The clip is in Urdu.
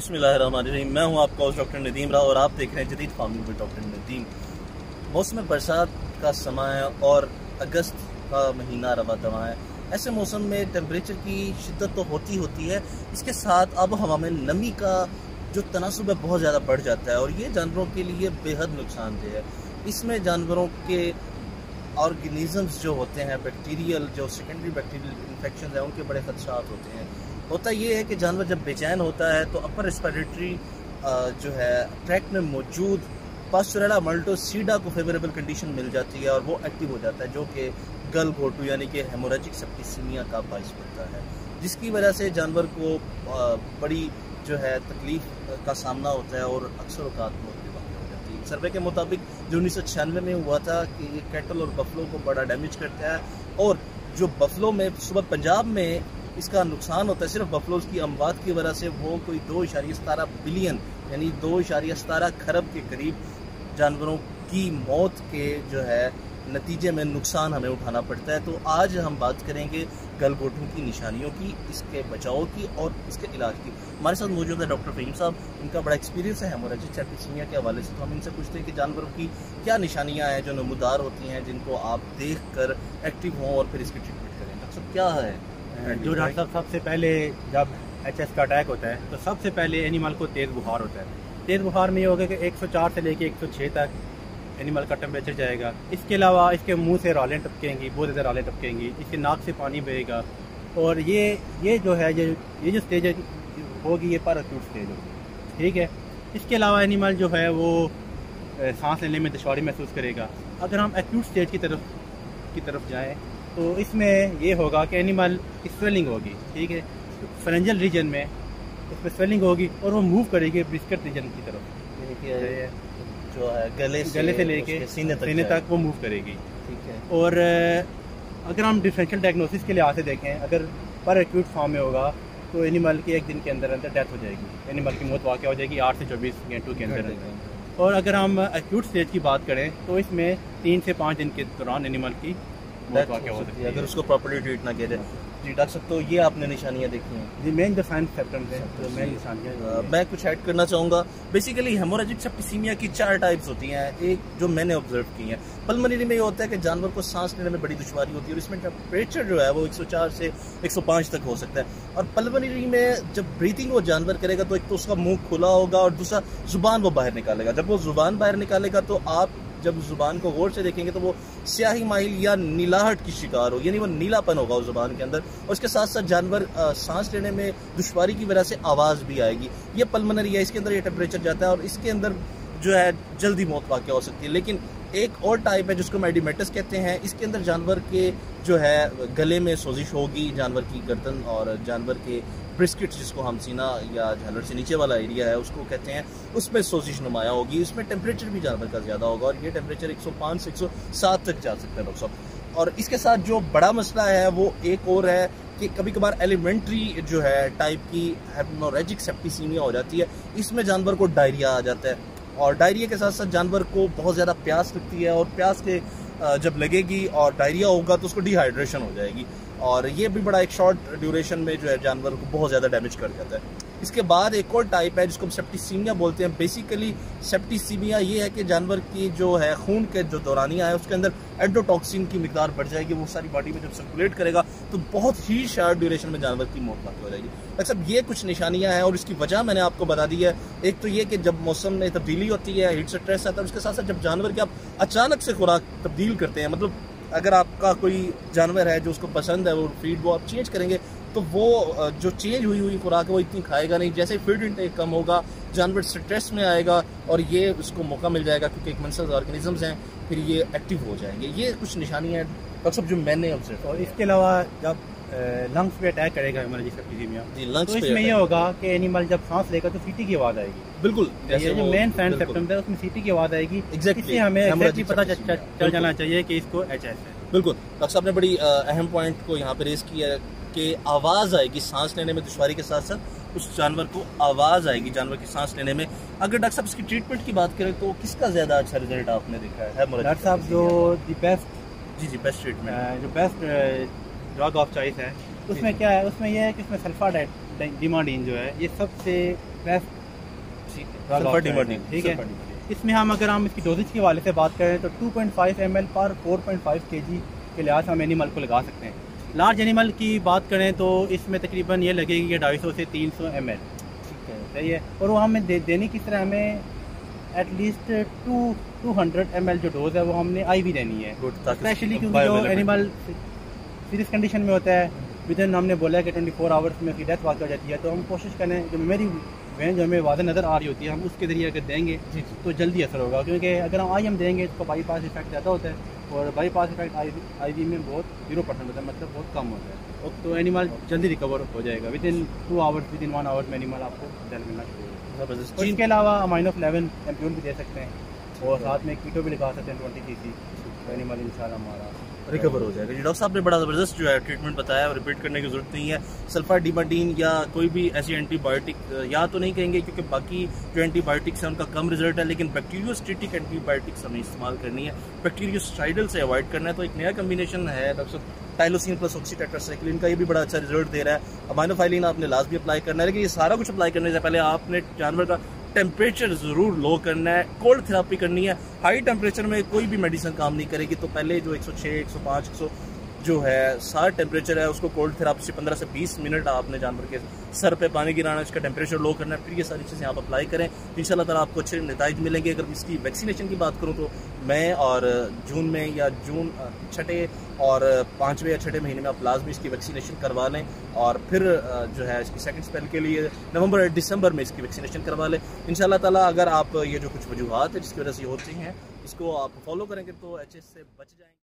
بسم اللہ الرحمن الرحیم، میں ہوں آپ کا ڈاکٹر ندیم راہ اور آپ دیکھ رہے ہیں جدید فارمنگ میں ڈاکٹر ندیم۔ موسم برسات کا سماں ہے اور اگست کا مہینہ روا دوا ہے۔ ایسے موسم میں ٹیمپریچر کی شدت تو ہوتی ہوتی ہے، اس کے ساتھ آب و ہوا میں نمی کا جو تناسب ہے بہت زیادہ بڑھ جاتا ہے اور یہ جانوروں کے لیے بے حد نقصان دہ ہے۔ اس میں جانوروں کے آرگنیزمز جو ہوتے ہیں بیکٹیریل جو سیکنڈری بیکٹیریل انفیکشن ہیں، ان کے بڑے خدشات ہوتے ہیں۔ ہوتا یہ ہے کہ جانور جب بے چین ہوتا ہے تو اپر ریسپیریٹری جو ہے ٹریک میں موجود پاسچوریلا ملٹو سیڈا کو فیوریبل کنڈیشن مل جاتی ہے اور وہ ایکٹیو ہو جاتا ہے، جو کہ گل گھوٹو یعنی کہ ہیموریجک سپٹیسیمیا کا باعث بنتا ہے۔ جس کی وجہ سے جانور کو بڑی جو ہے تکلیف کا سامنا ہوتا ہے اور اکثر اوقات موت بھی واقع ہو جاتی ہے۔ سروے کے مطابق جو انیس سو چھیانوے میں ہوا تھا کہ یہ کیٹل اور بفلو کو بڑا ڈیمیج کرتا ہے اور جو بفلو میں صبح پنجاب میں اس کا نقصان ہوتا ہے صرف بفلوز کی اموات کی وجہ سے وہ کوئی دو اشاریہ ستارہ بلین یعنی دو اشاریہ ستارہ کھرب کے قریب جانوروں کی موت کے جو ہے نتیجے میں نقصان ہمیں اٹھانا پڑتا ہے۔ تو آج ہم بات کریں گے گل گوٹوں کی نشانیوں کی، اس کے بچاؤ کی اور اس کے علاج کی۔ ہمارے ساتھ موجود ہے ڈاکٹر فہیم صاحب، ان کا بڑا ایکسپیرینس ہے، ہمارا جی چیپسمیا کے حوالے سے۔ تو ہم ان سے پوچھتے ہیں کہ جانوروں کی کیا نشانیاں ہیں جو نمودار ہوتی ہیں، جن کو آپ دیکھ کر ایکٹیو ہوں اور پھر اس کی ٹریٹمنٹ کریں۔ ڈاکٹر صاحب، کیا ہے؟ جو ڈاکٹر صاحب سب سے پہلے جب ایچ ایس کا اٹیک ہوتا ہے تو سب سے پہلے اینیمل کو تیز بخار ہوتا ہے۔ تیز بخار میں یہ ہوگا کہ ایک سو چار سے لے کے ایک سو چھ تک اینیمل کا ٹمپریچر جائے گا۔ اس کے علاوہ اس کے منہ سے رالیں ٹپکیں گی بہت زیادہ رالیں ٹپکیں گی اس کے ناک سے پانی بہے گا۔ اور یہ یہ جو ہے یہ جو اسٹیج ہوگی یہ پر اکیوٹ اسٹیج ہوگی۔ ٹھیک ہے؟ اس کے علاوہ اینیمل جو ہے وہ سانس لینے میں دشواری محسوس کرے گا۔ اگر ہم ایکیوٹ اسٹیج کی طرف کی طرف جائیں تو اس میں یہ ہوگا کہ اینیمل سویلنگ ہوگی ٹھیک ہے؟ فرنجل ریجن میں اس میں سویلنگ ہوگی اور وہ موو کرے گی برسکٹ ریجن کی طرف۔ یعنی جو ہے گلے گلے سے لے کے سینے تک وہ موو کرے گی۔ ٹھیک ہے۔ اور اگر ہم ڈفرینشیل ڈائگنوسس کے لحاظ سے دیکھیں اگر پر ایکیوٹ فارم میں ہوگا تو اینیمل کی ایک دن کے اندر اندر ڈیتھ ہو جائے گی۔ اینیمل کی موت واقع ہو جائے گی آٹھ سے چوبیس گھنٹوں کے اندر۔ اور اگر ہم ایکیوٹ اسٹیج کی بات کریں تو اس میں تین سے پانچ دن کے دوران اینیمل کی اگر اس کو پراپرلی ٹریٹ نہ کیا جائے جی ڈاکٹر صاحب تو یہ آپ نے نشانیاں دیکھی ہیں۔ جی مین سیپٹمس ہیں مین نشانیاں میں کچھ ایڈ کرنا چاہوں گا۔ بیسیکلی ہیموریجک سیپٹیسیمیا کی چار ٹائپس ہوتی ہیں۔ ایک جو میں نے آبزرو کی ہیں۔ پلمنری میں یہ ہوتا ہے کہ جانور کو سانس لینے میں بڑی دشواری ہوتی ہے اور اس میں ٹیمپریچر جو ہے وہ ایک سو چار سے ایک سو پانچ تک ہو سکتا ہے۔ اور پلمنری میں جب بریتنگ وہ جانور کرے گا تو ایک تو اس کا منہ کھلا ہوگا اور دوسرا زبان وہ باہر نکالے گا۔ جب وہ زبان باہر نکالے گا تو آپ جب زبان کو غور سے دیکھیں گے تو وہ سیاہی مائل یا نیلاہٹ کی شکار ہو یعنی وہ نیلا پن ہوگا اس زبان کے اندر، اور اس کے ساتھ ساتھ جانور سانس لینے میں دشواری کی وجہ سے آواز بھی آئے گی۔ یہ پلمنری ہے، اس کے اندر یہ ٹیمپریچر جاتا ہے اور اس کے اندر جو ہے جلدی موت واقع ہو سکتی ہے۔ لیکن ایک اور ٹائپ ہے جس کو میڈیمیٹس کہتے ہیں، اس کے اندر جانور کے جو ہے گلے میں سوزش ہوگی، جانور کی گردن اور جانور کے برسکٹ جس کو ہم سینا یا جھلر سے نیچے والا ایریا ہے، اس کو کہتے ہیں۔ اس میں سوزش نمایاں ہوگی، اس میں ٹیمپریچر بھی جانور کا زیادہ ہوگا اور یہ ٹیمپریچر ایک سو پانچ سے ایک سو سات تک جا سکتا ہے، ڈاکٹر صاحب۔ اور اس کے ساتھ جو بڑا مسئلہ ہے، وہ ایک اور ہے کہ کبھی کبھار ایلیمنٹری جو ہے ٹائپ کی ہیپنوریجک سیپٹیسیمیا ہو جاتی ہے۔ اس میں جانور کو ڈائریا آ جاتا ہے۔ اور ڈائریا کے ساتھ ساتھ جانور کو بہت زیادہ پیاس لگتی ہے اور پیاس کے جب لگے گی اور ڈائریا ہوگا تو اس کو ڈی ہائیڈریشن ہو جائے گی اور یہ بھی بڑا ایک شارٹ ڈیوریشن میں جو ہے جانور کو بہت زیادہ ڈیمیج کر جاتا ہے۔ اس کے بعد ایک اور ٹائپ ہے جس کو ہم سیپٹیسیمیا بولتے ہیں. بیسیکلی سیپٹیسیمیا یہ ہے کہ جانور کی جو ہے خون کے جو دورانیہ ہے اس کے اندر ایڈوٹاکسین کی مقدار بڑھ جائے گی، وہ ساری باڈی میں جب سرکولیٹ کرے گا، تو بہت ہی شارٹ ڈیوریشن میں جانور کی موت باقی ہو جائے گی. اکثر یہ کچھ نشانیاں ہیں اور اس کی وجہ میں نے آپ کو بتا دی ہے. ایک تو یہ کہ جب موسم میں تبدیلی ہوتی ہے ہیٹ سٹریس آتا ہے، اس کے ساتھ ساتھ جب جانور کے آپ اچانک سے خوراک تبدیل کرتے ہیں مطلب اگر آپ کا کوئی جانور ہے جو اس کو پسند ہے، وہ فیڈ وہ آپ چینج کریں گے تو وہ جو چینج ہوئی ہوئی خوراک ہے وہ اتنی کھائے گا نہیں جیسے فیڈ انٹیک کم ہوگا جانور سٹریس میں آئے گا اور یہ اس کو موقع مل جائے گا کیونکہ ایک منسل آرگنیزمز ہیں پھر یہ ایکٹیو ہو جائیں گے۔ یہ کچھ نشانیاں ہیں۔ سب جو میں نے اور اس کے علاوہ جب لنگس پہ اٹیک کرے گا ایمرجنسی سپٹیزیمیا جی لنگس اس میں یہ ہوگا کہ اینیمل جب سانس لے گا تو سیٹی کی آواز آئے گی۔ بالکل یہ جو مین فین سپٹم ہے اس میں سیٹی کی آواز آئے گی۔ اس سے ہمیں ایگزیکٹلی پتہ چل جانا چاہیے کہ اس کو ایچ ایس ہے۔ بالکل ڈاکٹر صاحب نے بڑی اہم پوائنٹ کو یہاں پہ ریز کیا ہے۔ کہ آواز آئے گی سانس لینے میں دشواری کے ساتھ ساتھ اس جانور کو آواز آئے گی جانور کی سانس لینے میں۔ اگر ڈاکٹر صاحب اس کی ٹریٹمنٹ کی بات کریں تو کس کا زیادہ اچھا رزلٹ آپ نے دیکھا ہے؟ ڈاکٹر صاحب جو دی بیسٹ جی جی بیسٹ ٹریٹمنٹ جو بیسٹ ڈرگ آف چوائس ہے۔ اس میں کیا ہے؟ اس میں یہ ہے کہ اس میں سلفا ڈیمانڈین جو ہے یہ سب سے بیسٹ ٹھیک ہے۔ اس میں ہم اگر ہم اس کی ڈوزج کے حوالے سے بات کریں تو 2.5 ایم ایل پر 4.5 کے جی کے لحاظ سے ہم اینیمل کو لگا سکتے ہیں۔ لارج اینیمل کی بات کریں تو اس میں تقریباً یہ لگے گی کہ ڈھائی سو سے تین سو ایم ایل ٹھیک ہے صحیح ہے۔ اور وہ ہمیں دینے کی طرح ہمیں at least two two hundred ML L جو ڈوز ہے وہ ہم نے آئی بھی دینی ہے۔ اسپیشلی کیونکہ جو اینیمل سیریس کنڈیشن میں ہوتا ہے ود ان ہم نے بولا ہے کہ ٹوئنٹی فور آورس میں اس کی ڈیتھ واقع ہو جاتی ہے۔ تو ہم کوشش کریں جو میری وین جو ہمیں واضح نظر آ رہی ہوتی ہے ہم اس کے ذریعے اگر دیں گے جی، تو جلدی اثر ہوگا۔ کیونکہ اگر ہم آئی ایم دیں گے تو بائی پاس افیکٹ زیادہ ہوتا ہے۔ اور بائی پاس افیکٹ آئی وی میں بہت زیرو پرسینٹ ہوتا ہے مطلب بہت کم ہوتا ہے۔ تو اینیمل جلدی ریکور ہو جائے گا۔ Within two hours within one hour میں اینیمل آپ کو جل ملنا شروع ہوگا اس کے علاوہ امائن آف لیون ایمپیون بھی دے سکتے ہیں۔ اور ساتھ میں کیٹو بھی لگا سکتے ہیں ٹوئنٹی سی سی تو اینیمل ان شاء اللہ ہمارا ریکور ہو جائے گا۔ جی ڈاکٹر صاحب نے بڑا زبردست جو ہے ٹریٹمنٹ بتایا اور ریپیٹ کرنے کی ضرورت نہیں ہے۔ سلفر ڈیماڈین یا کوئی بھی ایسی اینٹی بایوٹک یا تو نہیں کہیں گے کیونکہ باقی جو اینٹی بایوٹکس ہیں ان کا کم رزلٹ ہے، لیکن بیکٹیریوسٹیٹک اینٹی بایوٹکس ہمیں استعمال کرنی ہے۔ بیکٹیریوسٹائڈل سے اوائڈ کرنا ہے۔ تو ایک نیا کمبینیشن ہے ڈاکٹر صاحب ٹائلوسین پلس آکسیٹیٹرسائکلین کا۔ یہ بھی بڑا اچھا رزلٹ دے رہا ہے۔ امائنوفائلین آپ نے لازمی اپلائی کرنا ہے، لیکن یہ سارا کچھ اپلائی کرنے سے پہلے آپ نے جانور کا ٹیمپریچر ضرور لو کرنا ہے. کولڈ تھراپی کرنی ہے. ہائی ٹیمپریچر میں کوئی بھی میڈیسن کام نہیں کرے گی تو پہلے جو ایک سو چھ، ایک سو پانچ، ایک سو جو ہے سارا ٹیمپریچر ہے، اس کو کولڈ تھراپی سے پندرہ سے بیس منٹ آپ نے جانور کے سر پہ پانی گرانا، اس کا ٹیمپریچر لو کرنا ہے پھر یہ ساری چیزیں آپ اپلائی کریں۔ ان شاء اللہ تعالیٰ آپ کو اچھے نتائج ملیں گے۔ اگر اس کی ویکسینیشن کی بات کروں تو میں اور جون میں یا جون چھٹے اور پانچویں یا چھٹے مہینے میں آپ لازمی اس کی ویکسینیشن کروا لیں اور پھر جو ہے، اس کی سیکنڈ اسپیل کے لیے نومبر دسمبر میں اس کی ویکسینیشن کروا لیں۔ ان شاء اللہ تعالیٰ اگر آپ یہ جو کچھ وجوہات ہیں، جس کی وجہ سے یہ ہوتی ہیں، اس کو آپ فالو کریں گے تو ایچ ایس سے بچ جائیں گے۔